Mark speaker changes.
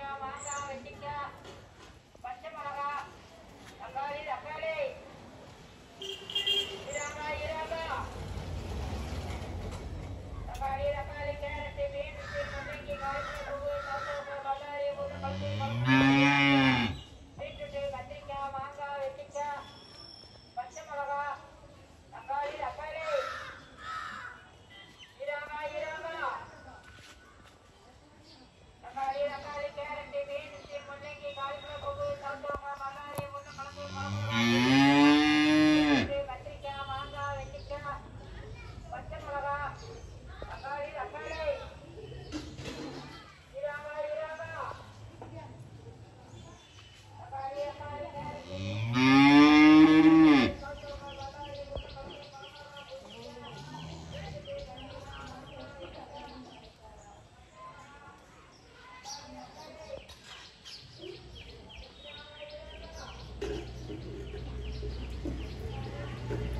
Speaker 1: chưa, má cho mình chưa. Thank you.